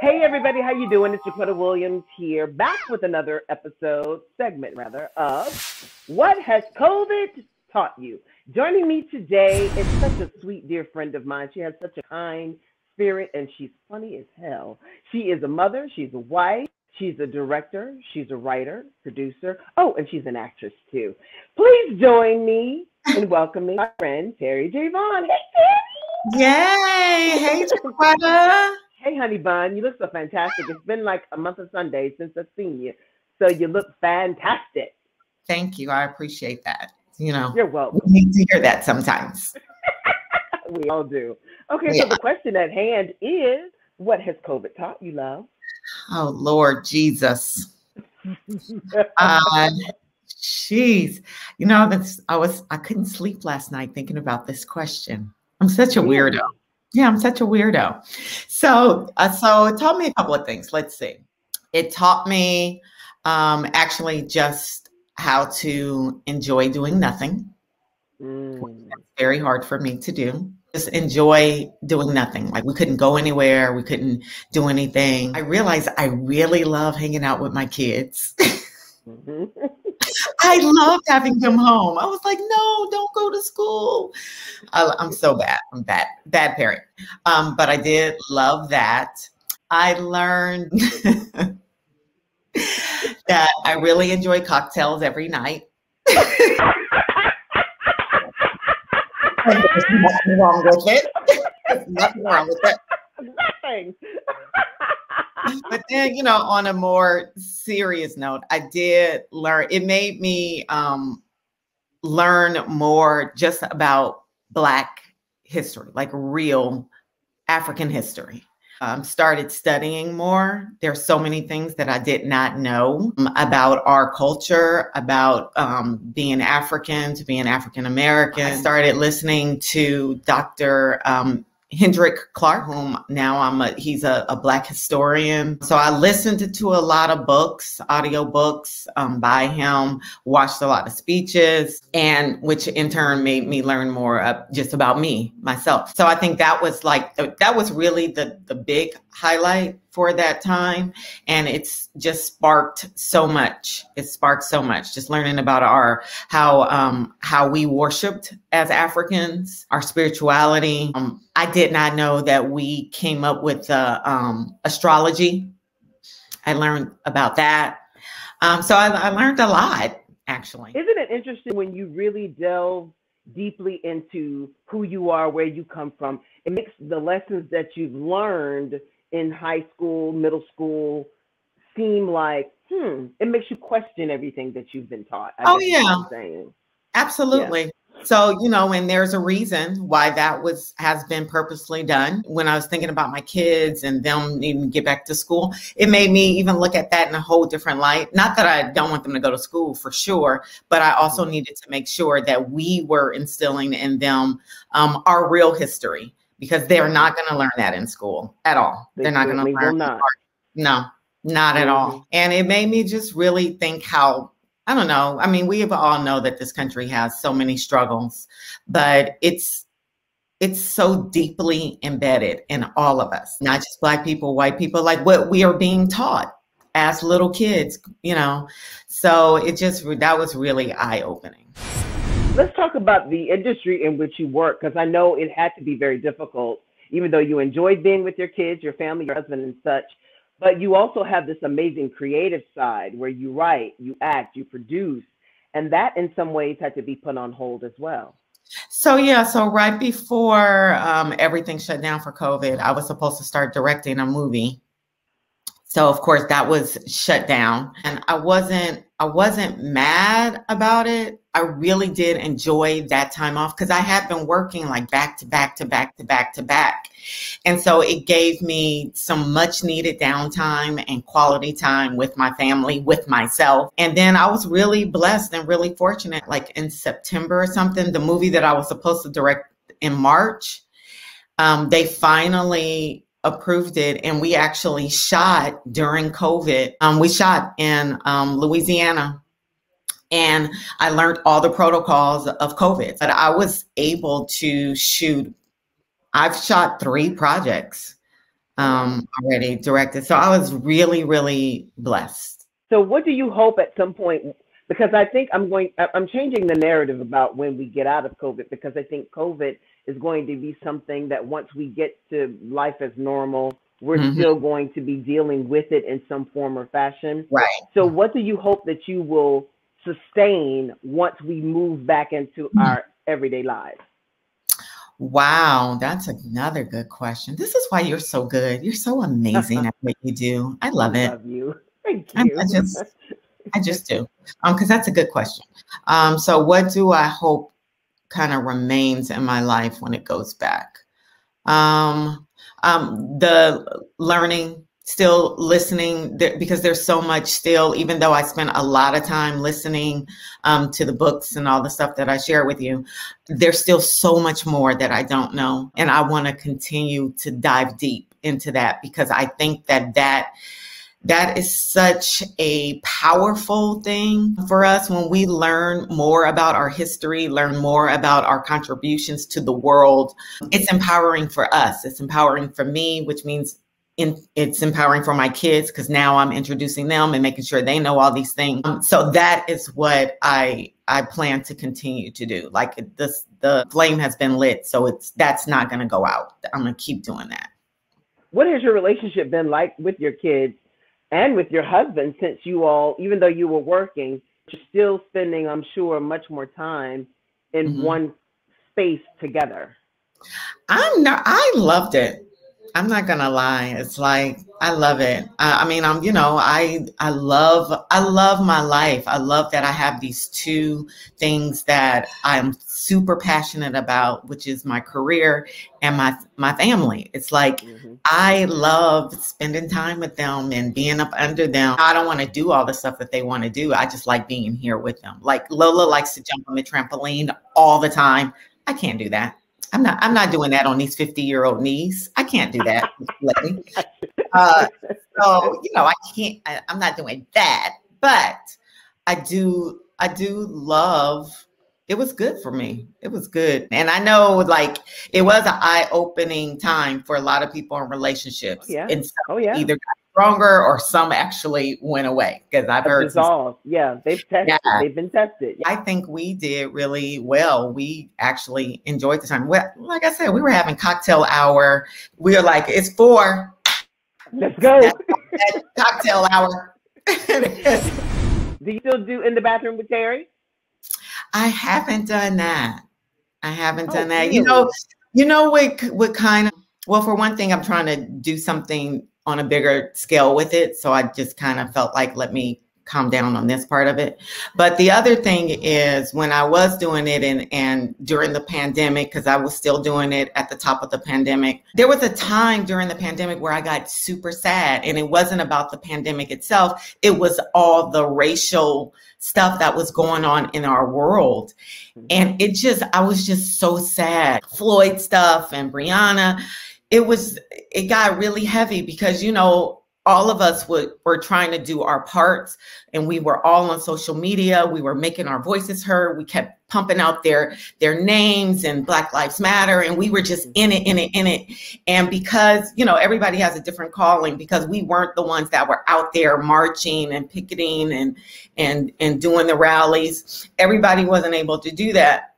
Hey everybody, how you doing? It's JaQuitta Williams here, back with another episode, segment rather, of What Has COVID Taught You? Joining me today is such a sweet, dear friend of mine. She has such a kind spirit and she's funny as hell. She is a mother, she's a wife, she's a director, she's a writer, producer. Oh, and she's an actress too. Please join me in welcoming my friend Terri J. Vaughn. Hey, Terri! Yay! Hey, JaQuitta! Hey, honey bun, you look so fantastic. It's been like a month of Sundays since I've seen you. So you look fantastic. Thank you. I appreciate that. You know, you're welcome. We need to hear that sometimes. we all do. Okay, yeah. so the question at hand is what has COVID taught you, love? Oh, Lord Jesus. uh, jeez. You know, that's I was I couldn't sleep last night thinking about this question. I'm such a weirdo. Yeah, I'm such a weirdo. So, uh, so it taught me a couple of things. Let's see. It taught me um, actually just how to enjoy doing nothing. Mm. Very hard for me to do. Just enjoy doing nothing. Like we couldn't go anywhere, we couldn't do anything. I realized I really love hanging out with my kids. mm-hmm. I loved having them home. I was like, no, don't go to school. I, am so bad. I'm bad, bad parent. Um, but I did love that. I learned that I really enjoy cocktails every night. there's nothing wrong with it. There's nothing wrong with it. Nothing but then, you know, on a more serious note, I did learn, it made me um, learn more just about Black history, like real African history. Um, started studying more. There's so many things that I did not know about our culture, about um, being African, to being African American. I started listening to Dr. Um, Henrik Clarke, whom now I'm a, he's a, a, black historian. So I listened to, to a lot of books, audio books um, by him, watched a lot of speeches, and which in turn made me learn more uh, just about me, myself. So I think that was like, that was really the, the big highlight for that time and it's just sparked so much. It sparked so much. Just learning about our how um how we worshiped as africans our spirituality. Um, i did not know that we came up with uh, um astrology. I learned about that. Um so I, I learned a lot actually. Isn't it interesting when you really delve deeply into who you are where you come from? It makes the lessons that you've learned in high school, middle school seem like, hmm, it makes you question everything that you've been taught. I oh, yeah. Absolutely. Yeah. So, you know, and there's a reason why that was has been purposely done. When I was thinking about my kids and them needing to get back to school, it made me even look at that in a whole different light. Not that I don't want them to go to school for sure, but I also mm-hmm. needed to make sure that we were instilling in them um, our real history because they're not going to learn that in school at all. They are not going to learn. Not. No, not at mm-hmm. all. And it made me just really think how I don't know. I mean, we have all know that this country has so many struggles, but it's it's so deeply embedded in all of us, not just black people, white people, like what we are being taught as little kids, you know. So it just that was really eye opening let's talk about the industry in which you work because I know it had to be very difficult, even though you enjoyed being with your kids, your family, your husband, and such. But you also have this amazing creative side where you write, you act, you produce, and that in some ways had to be put on hold as well. So yeah, so right before um, everything shut down for COVID, I was supposed to start directing a movie. So of course that was shut down, and I wasn't I wasn't mad about it. I really did enjoy that time off because I had been working like back to back to back to back to back. And so it gave me some much needed downtime and quality time with my family, with myself. And then I was really blessed and really fortunate. Like in September or something, the movie that I was supposed to direct in March, um, they finally approved it and we actually shot during COVID. Um, we shot in um, Louisiana and I learned all the protocols of COVID. But I was able to shoot, I've shot three projects um, already directed. So I was really, really blessed. So what do you hope at some point? Because I think I'm going, I'm changing the narrative about when we get out of COVID because I think COVID is going to be something that once we get to life as normal, we're mm-hmm. still going to be dealing with it in some form or fashion. Right. So what do you hope that you will sustain once we move back into mm-hmm. our everyday lives? Wow, that's another good question. This is why you're so good. You're so amazing at what you do. I love it. Love you. Thank you. I, I just, I just do. Um, because that's a good question. Um, so what do I hope kind of remains in my life when it goes back? Um, um, the learning still listening there, because there's so much still, even though I spent a lot of time listening um, to the books and all the stuff that I share with you, there's still so much more that I don't know. And I want to continue to dive deep into that because I think that that that is such a powerful thing for us when we learn more about our history, learn more about our contributions to the world. It's empowering for us. It's empowering for me, which means in, it's empowering for my kids because now I'm introducing them and making sure they know all these things. Um, so that is what I I plan to continue to do. Like this, the flame has been lit, so it's that's not going to go out. I'm going to keep doing that. What has your relationship been like with your kids and with your husband since you all, even though you were working, you're still spending, I'm sure, much more time in mm-hmm. one space together? I'm not. I loved it. I'm not gonna lie. It's like I love it. I, I, mean, I'm you know, I I love I love my life. I love that I have these two things that I'm super passionate about, which is my career and my my family. It's like mm-hmm. I love spending time with them and being up under them. I don't want to do all the stuff that they want to do. I just like being here with them. Like Lola likes to jump on the trampoline all the time. I can't do that. I'm not. I'm not doing that on these 50 year old knees. I can't do that. uh, so you know, I can't. I, I'm not doing that. But I do. I do love. It was good for me. It was good, and I know like it was an eye opening time for a lot of people in relationships. Yeah. And so oh yeah. Either stronger or some actually went away because I've heard dissolved. Yeah, they've tested. Yeah. They've been tested. Yeah. I think we did really well. We actually enjoyed the time. Well, like I said, we were having cocktail hour. We were like, it's four. Let's go. cocktail hour. do you still do in the bathroom with Terri? I haven't done that. I haven't oh, done that. Really? You know, you know what what kind of well, for one thing, I'm trying to do something on a bigger scale with it. So I just kind of felt like, let me calm down on this part of it. But the other thing is when I was doing it and, and during the pandemic, because I was still doing it at the top of the pandemic, there was a time during the pandemic where I got super sad. And it wasn't about the pandemic itself, it was all the racial stuff that was going on in our world. Mm-hmm. And it just, I was just so sad. Floyd stuff and Breonna it was it got really heavy because you know all of us would, were trying to do our parts and we were all on social media. We were making our voices heard. We kept pumping out their their names and black lives matter and we were just mm-hmm. in it in it in it. And because you know everybody has a different calling because we weren't the ones that were out there marching and picketing and and and doing the rallies everybody wasn't able to do that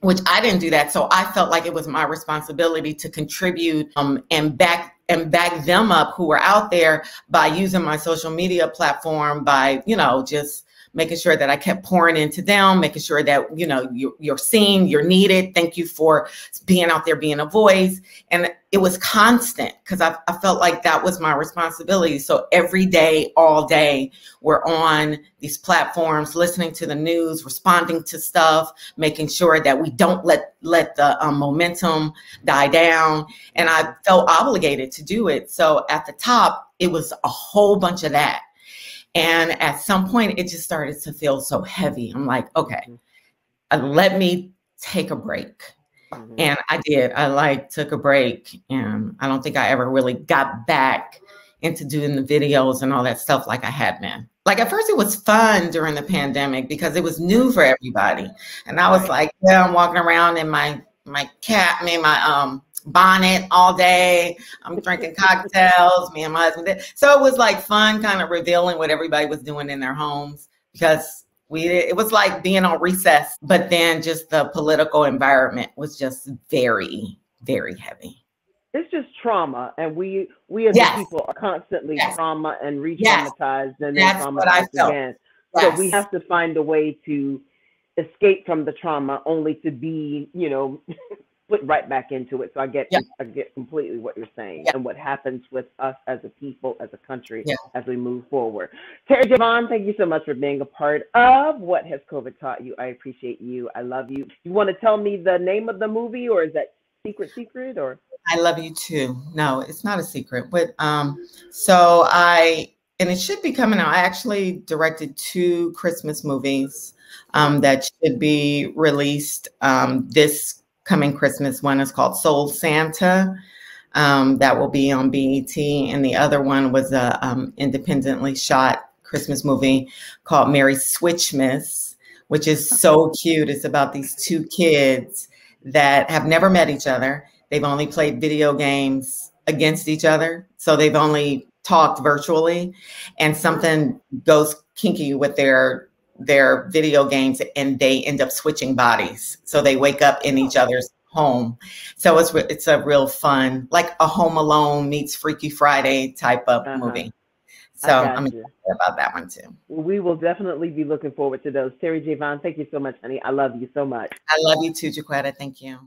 which I didn't do that. So I felt like it was my responsibility to contribute um, and back and back them up who were out there by using my social media platform by, you know, just making sure that I kept pouring into them, making sure that, you know, you're, you're seen, you're needed. Thank you for being out there, being a voice. And it was constant because I, I felt like that was my responsibility. So every day, all day, we're on these platforms, listening to the news, responding to stuff, making sure that we don't let, let the um, momentum die down. And I felt obligated to do it. So at the top, it was a whole bunch of that and at some point, it just started to feel so heavy. I'm like, okay, mm-hmm. uh, let me take a break. Mm-hmm. And I did. I like took a break, and I don't think I ever really got back into doing the videos and all that stuff like I had been. Like at first, it was fun during the pandemic because it was new for everybody, and I was like, yeah, I'm walking around in my my cat, I mean my um bonnet all day. I'm drinking cocktails, me and my husband did. So it was like fun, kind of revealing what everybody was doing in their homes because we it was like being on recess, but then just the political environment was just very, very heavy. It's just trauma, and we we as yes. people are constantly yes. trauma and re-traumatized, yes. and then traumatized again. So we have to find a way to escape from the trauma, only to be, you know, put right back into it. So I get yeah. I get completely what you're saying yeah. and what happens with us as a people, as a country, yeah. as we move forward. Terri J. Vaughn, thank you so much for being a part of What Has COVID Taught You. I appreciate you. I love you. You want to tell me the name of the movie or is that secret secret or I love you too. No, it's not a secret. But um so I and it should be coming out. I actually directed two Christmas movies um, that should be released um, this coming Christmas. One is called Soul Santa. Um, that will be on BET, and the other one was a um, independently shot Christmas movie called Merry Switchmas, which is so cute. It's about these two kids that have never met each other. They've only played video games against each other, so they've only talked virtually, and something goes kinky with their their video games and they end up switching bodies. So they wake up in each other's home. So it's it's a real fun, like a Home Alone meets Freaky Friday type of uh-huh. movie. So I'm excited about that one too. We will definitely be looking forward to those. Terri J. Vaughn, thank you so much, honey. I love you so much. I love you too, JaQuitta. Thank you.